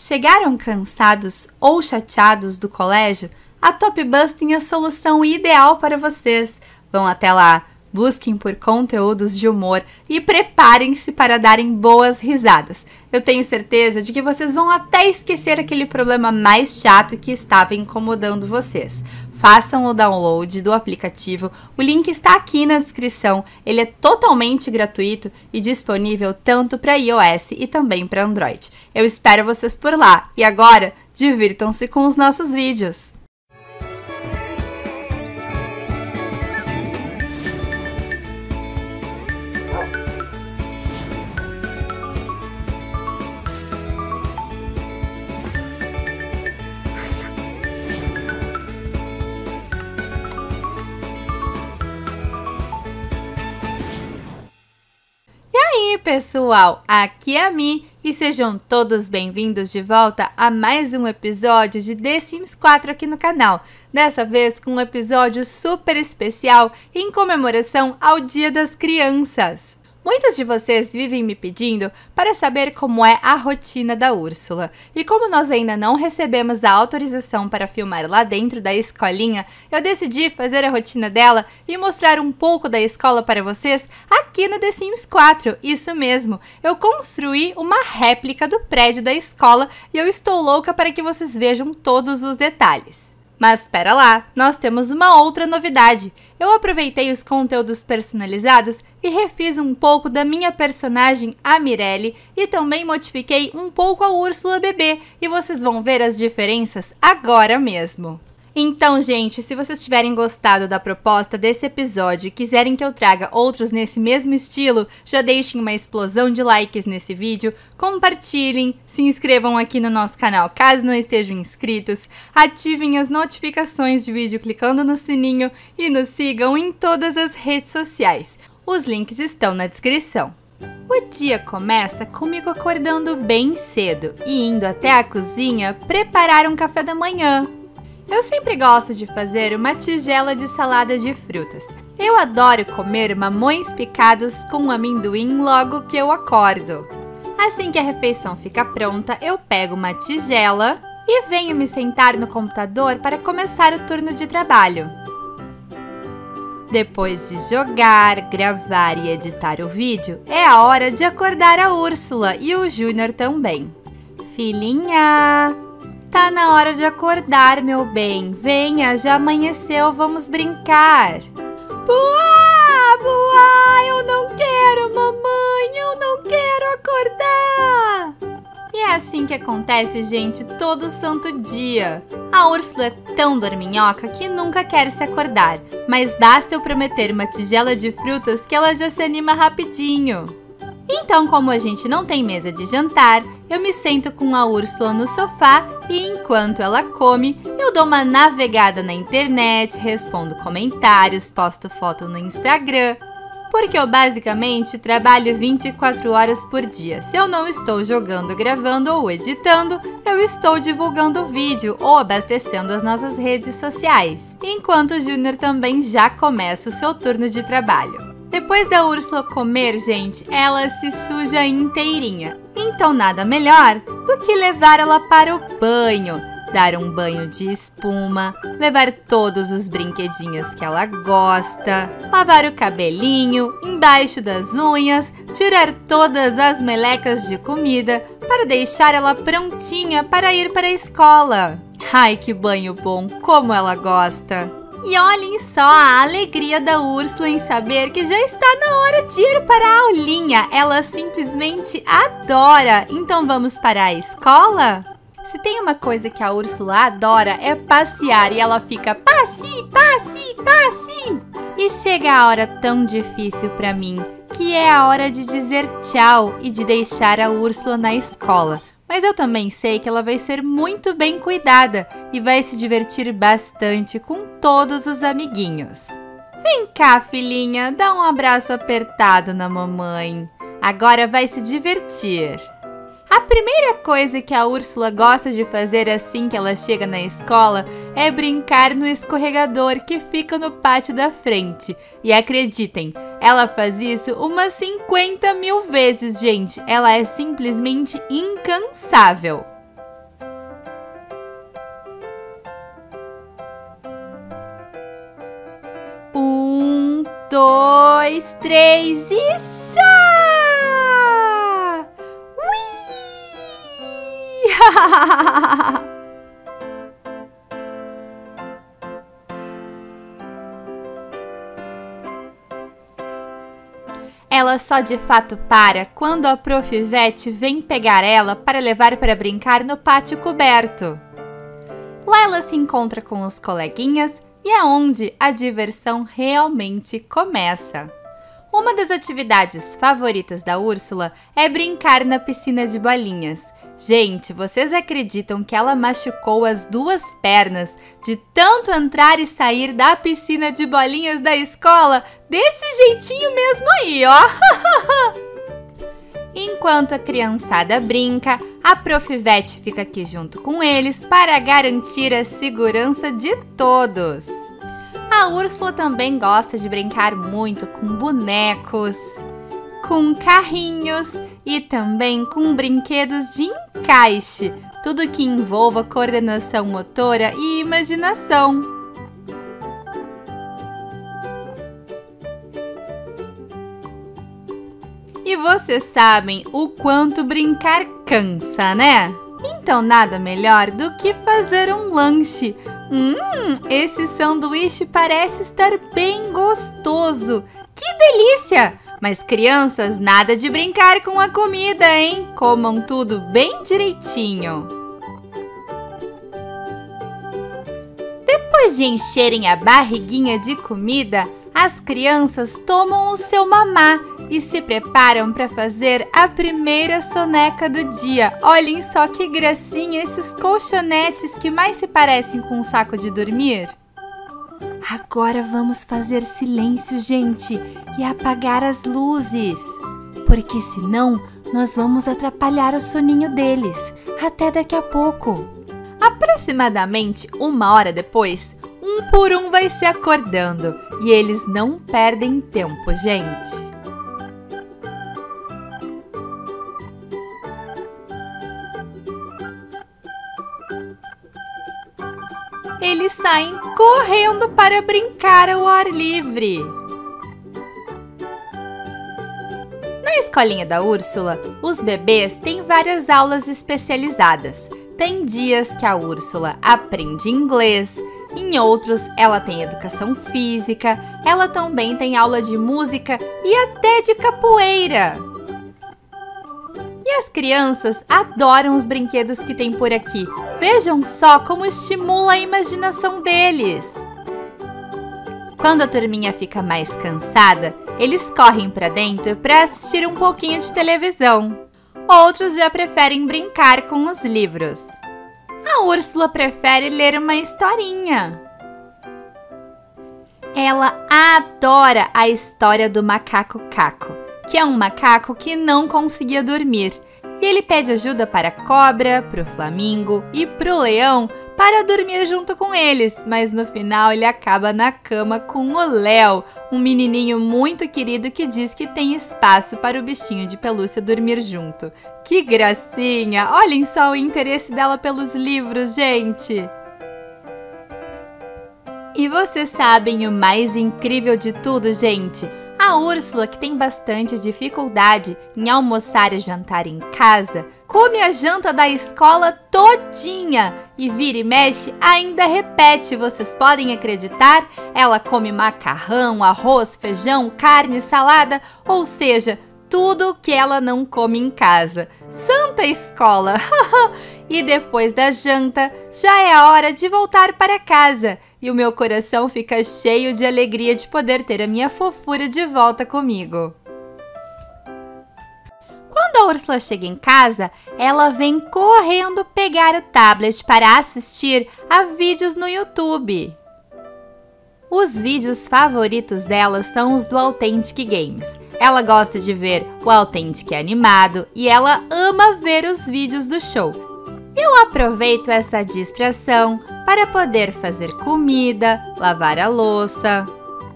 Chegaram cansados ou chateados do colégio? A Top Bus tem a solução ideal para vocês. Vão até lá, busquem por conteúdos de humor e preparem-se para darem boas risadas. Eu tenho certeza de que vocês vão até esquecer aquele problema mais chato que estava incomodando vocês. Façam o download do aplicativo. O link está aqui na descrição. Ele é totalmente gratuito e disponível tanto para iOS e também para Android. Eu espero vocês por lá. E agora, divirtam-se com os nossos vídeos. Pessoal? Aqui é a Mi e sejam todos bem-vindos de volta a mais um episódio de The Sims 4 aqui no canal. Dessa vez com um episódio super especial em comemoração ao Dia das Crianças. Muitos de vocês vivem me pedindo para saber como é a rotina da Úrsula. E como nós ainda não recebemos a autorização para filmar lá dentro da escolinha, eu decidi fazer a rotina dela e mostrar um pouco da escola para vocês aqui no The Sims 4. Isso mesmo, eu construí uma réplica do prédio da escola e eu estou louca para que vocês vejam todos os detalhes. Mas espera lá, nós temos uma outra novidade. Eu aproveitei os conteúdos personalizados e refiz um pouco da minha personagem, a Mirelle, e também modifiquei um pouco a Úrsula bebê, e vocês vão ver as diferenças agora mesmo. Então, gente, se vocês tiverem gostado da proposta desse episódio e quiserem que eu traga outros nesse mesmo estilo, já deixem uma explosão de likes nesse vídeo, compartilhem, se inscrevam aqui no nosso canal caso não estejam inscritos, ativem as notificações de vídeo clicando no sininho e nos sigam em todas as redes sociais. Os links estão na descrição. O dia começa comigo acordando bem cedo e indo até a cozinha preparar um café da manhã. Eu sempre gosto de fazer uma tigela de salada de frutas. Eu adoro comer mamões picados com amendoim logo que eu acordo. Assim que a refeição fica pronta, eu pego uma tigela e venho me sentar no computador para começar o turno de trabalho. Depois de jogar, gravar e editar o vídeo, é a hora de acordar a Úrsula e o Júnior também. Filhinha, tá na hora de acordar, meu bem. Venha, já amanheceu, vamos brincar. Boa, boa, eu não quero, mamãe, eu não quero acordar. E é assim que acontece, gente, todo santo dia. A Úrsula é tão dorminhoca que nunca quer se acordar, mas basta eu prometer uma tigela de frutas que ela já se anima rapidinho. Então, como a gente não tem mesa de jantar, eu me sento com a Úrsula no sofá e enquanto ela come, eu dou uma navegada na internet, respondo comentários, posto foto no Instagram, porque eu basicamente trabalho 24 horas por dia. Se eu não estou jogando, gravando ou editando, eu estou divulgando o vídeo ou abastecendo as nossas redes sociais. Enquanto o Júnior também já começa o seu turno de trabalho. Depois da Úrsula comer, gente, ela se suja inteirinha. Então nada melhor do que levar ela para o banho dar um banho de espuma, levar todos os brinquedinhos que ela gosta, lavar o cabelinho, embaixo das unhas, tirar todas as melecas de comida para deixar ela prontinha para ir para a escola. Ai, que banho bom, como ela gosta! E olhem só a alegria da Úrsula em saber que já está na hora de ir para a aulinha. Ela simplesmente adora. Então vamos para a escola? Se tem uma coisa que a Úrsula adora é passear e ela fica passe, passe, passe. E chega a hora tão difícil para mim, que é a hora de dizer tchau e de deixar a Úrsula na escola. Mas eu também sei que ela vai ser muito bem cuidada e vai se divertir bastante com todos os amiguinhos. Vem cá, filhinha, dá um abraço apertado na mamãe. Agora vai se divertir. A primeira coisa que a Úrsula gosta de fazer assim que ela chega na escola é brincar no escorregador que fica no pátio da frente. E acreditem, ela faz isso umas 50 mil vezes, gente. Ela é simplesmente incansável. Um, dois, três e chá! Ui! Ela só de fato para quando a Prof. Ivete vem pegar ela para levar para brincar no pátio coberto. Lá ela se encontra com os coleguinhas e é onde a diversão realmente começa. Uma das atividades favoritas da Úrsula é brincar na piscina de bolinhas. Gente, vocês acreditam que ela machucou as duas pernas de tanto entrar e sair da piscina de bolinhas da escola? Desse jeitinho mesmo aí, ó! Enquanto a criançada brinca, a Prof. Vete fica aqui junto com eles para garantir a segurança de todos. A Úrsula também gosta de brincar muito com bonecos, com carrinhos e também com brinquedos de encaixe, tudo que envolva coordenação motora e imaginação. E vocês sabem o quanto brincar cansa, né? Então nada melhor do que fazer um lanche. Hum, esse sanduíche parece estar bem gostoso. Que delícia! Mas crianças, nada de brincar com a comida, hein? Comam tudo bem direitinho. Depois de encherem a barriguinha de comida, as crianças tomam o seu mamá e se preparam para fazer a primeira soneca do dia. Olhem só que gracinha esses colchonetes que mais se parecem com um saco de dormir. Agora vamos fazer silêncio, gente, e apagar as luzes, porque senão nós vamos atrapalhar o soninho deles. Até daqui a pouco. Aproximadamente uma hora depois, um por um vai se acordando e eles não perdem tempo, gente. Eles saem correndo para brincar ao ar livre. Na escolinha da Úrsula, os bebês têm várias aulas especializadas. Tem dias que a Úrsula aprende inglês, em outros ela tem educação física, ela também tem aula de música e até de capoeira. E as crianças adoram os brinquedos que tem por aqui, Vejam só como estimula a imaginação deles. Quando a turminha fica mais cansada, eles correm para dentro para assistir um pouquinho de televisão. Outros já preferem brincar com os livros. A Úrsula prefere ler uma historinha. Ela adora a história do macaco Caco, que é um macaco que não conseguia dormir e ele pede ajuda para a cobra, para o flamingo e para o leão para dormir junto com eles, mas no final ele acaba na cama com o Léo, um menininho muito querido que diz que tem espaço para o bichinho de pelúcia dormir junto. Que gracinha! Olhem só o interesse dela pelos livros, gente! E vocês sabem o mais incrível de tudo, gente? A Úrsula, que tem bastante dificuldade em almoçar e jantar em casa, come a janta da escola todinha e vira e mexe ainda repete, vocês podem acreditar? Ela come macarrão, arroz, feijão, carne, salada, ou seja, tudo que ela não come em casa. Santa escola! e depois da janta, já é hora de voltar para casa e o meu coração fica cheio de alegria de poder ter a minha fofura de volta comigo. Quando a Úrsula chega em casa, ela vem correndo pegar o tablet para assistir a vídeos no YouTube. Os vídeos favoritos dela são os do Authentic Games. Ela gosta de ver o Authentic animado e ela ama ver os vídeos do show. Eu aproveito essa distração para poder fazer comida, lavar a louça,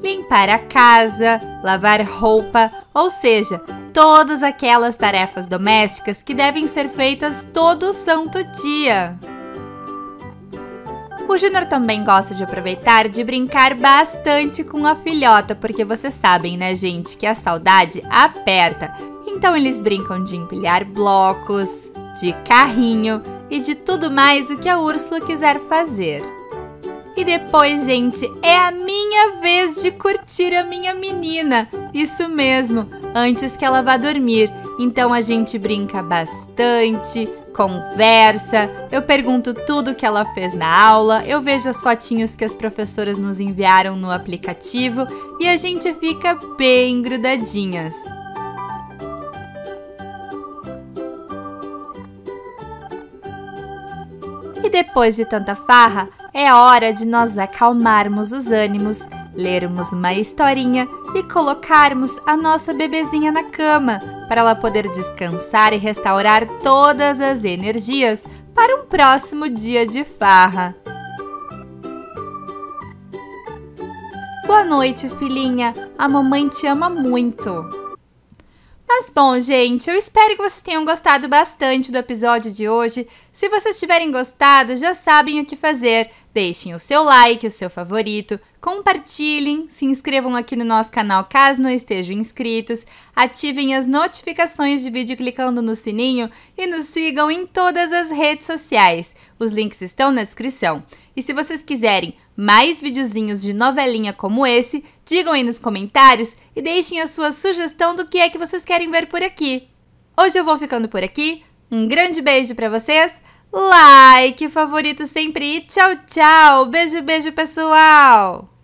limpar a casa, lavar roupa, ou seja, todas aquelas tarefas domésticas que devem ser feitas todo santo dia. O Júnior também gosta de aproveitar de brincar bastante com a filhota, porque vocês sabem, né, gente, que a saudade aperta. Então eles brincam de empilhar blocos, de carrinho e de tudo mais o que a Úrsula quiser fazer. E depois, gente, é a minha vez de curtir a minha menina. Isso mesmo, antes que ela vá dormir. Então a gente brinca bastante, conversa, eu pergunto tudo que ela fez na aula, eu vejo as fotinhos que as professoras nos enviaram no aplicativo e a gente fica bem grudadinhas. E depois de tanta farra, é hora de nós acalmarmos os ânimos, lermos uma historinha e colocarmos a nossa bebezinha na cama para ela poder descansar e restaurar todas as energias para um próximo dia de farra. Boa noite, filhinha. A mamãe te ama muito. Mas bom, gente, eu espero que vocês tenham gostado bastante do episódio de hoje. Se vocês tiverem gostado, já sabem o que fazer. Deixem o seu like, o seu favorito, compartilhem, se inscrevam aqui no nosso canal caso não estejam inscritos, ativem as notificações de vídeo clicando no sininho e nos sigam em todas as redes sociais. Os links estão na descrição. E se vocês quiserem mais videozinhos de novelinha como esse, digam aí nos comentários e deixem a sua sugestão do que é que vocês querem ver por aqui. Hoje eu vou ficando por aqui. Um grande beijo para vocês. Like, favorito sempre e tchau, tchau. Beijo, beijo, pessoal.